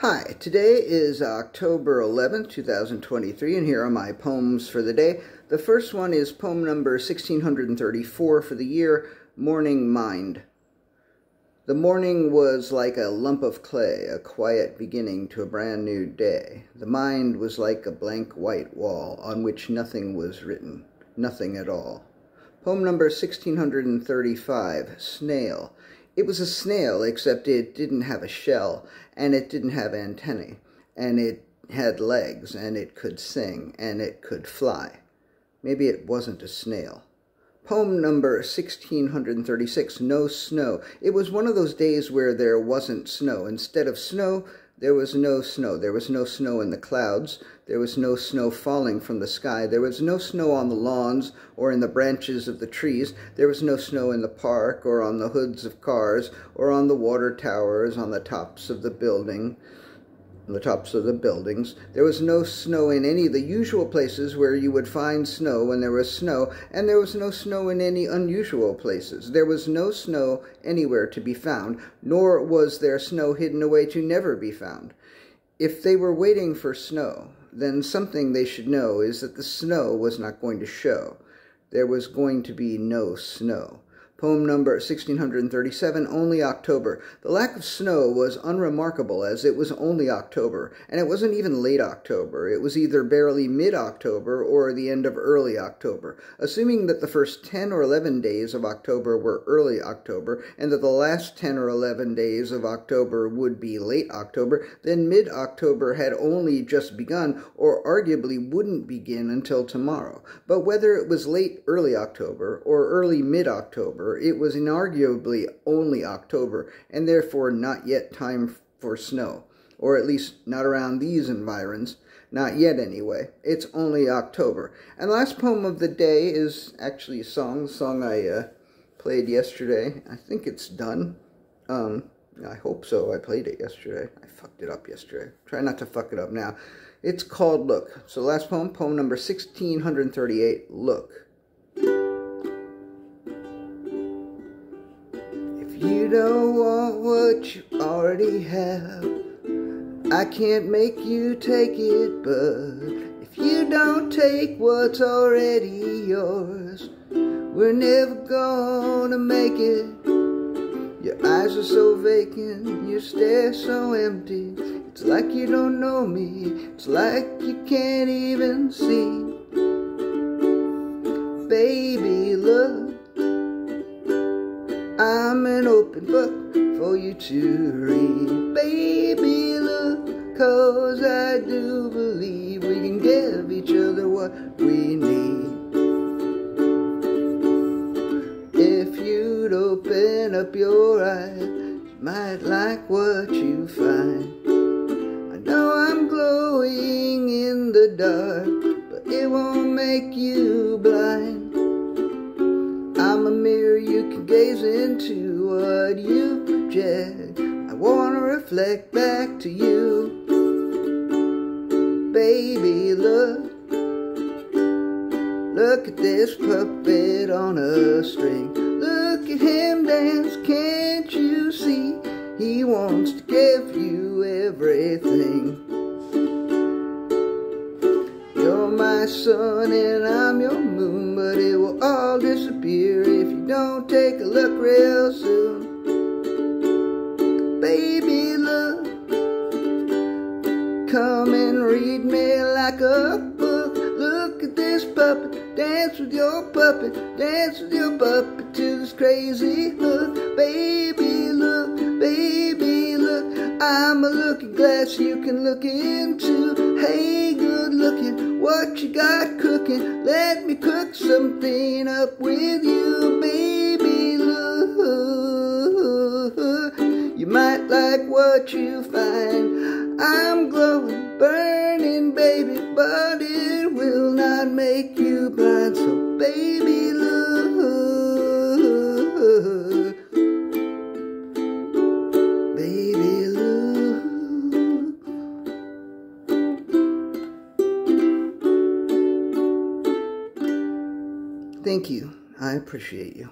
Hi, today is October 11th, 2023, and here are my poems for the day. The first one is poem number 1634 for the year, Morning Mind. The morning was like a lump of clay, a quiet beginning to a brand new day. The mind was like a blank white wall on which nothing was written, nothing at all. Poem number 1635, Snail. It was a snail, except it didn't have a shell, and it didn't have antennae, and it had legs, and it could sing, and it could fly. Maybe it wasn't a snail. Poem number 1636, No Snow. It was one of those days where there wasn't snow. Instead of snow, there was no snow. There was no snow in the clouds. There was no snow falling from the sky. There was no snow on the lawns or in the branches of the trees. There was no snow in the park or on the hoods of cars or on the water towers on the tops of the building on the tops of the buildings. There was no snow in any of the usual places where you would find snow when there was snow, and there was no snow in any unusual places. There was no snow anywhere to be found, nor was there snow hidden away to never be found. If they were waiting for snow, then something they should know is that the snow was not going to show. There was going to be no snow. Poem number 1637, Only October. The lack of snow was unremarkable as it was only October, and it wasn't even late October. It was either barely mid-October or the end of early October. Assuming that the first 10 or 11 days of October were early October, and that the last 10 or 11 days of October would be late October, then mid-October had only just begun, or arguably wouldn't begin until tomorrow. But whether it was late early October or early mid-October, it was inarguably only October, and therefore not yet time for snow, or at least not around these environs. Not yet, anyway. It's only October. And the last poem of the day is actually a song, a song I uh, played yesterday. I think it's done. Um, I hope so. I played it yesterday. I fucked it up yesterday. Try not to fuck it up now. It's called Look. So last poem, poem number 1638, Look. You don't want what you already have. I can't make you take it, but if you don't take what's already yours, we're never gonna make it. Your eyes are so vacant, your stare so empty. It's like you don't know me, it's like you can't even see. Baby, look. I'm an open book for you to read. Baby, look, cause I do believe we can give each other what we need. If you'd open up your eyes, you might like what you find. I know I'm glowing in the dark, but it won't make you blind you can gaze into what you project. I want to reflect back to you. Baby, look. Look at this puppet on a string. Look at him dance, can't you see? He wants to give you everything. You're my sun and I'm real soon. Baby, look, come and read me like a book. Look at this puppet, dance with your puppet, dance with your puppet to this crazy hook. Baby, look, baby, look, I'm a looking glass you can look into. Hey, good looking, what you got cooking? Let me cook something up with you, baby. Might like what you find. I'm glowing, burning, baby, but it will not make you blind. So, baby, look. Baby, look. Thank you. I appreciate you.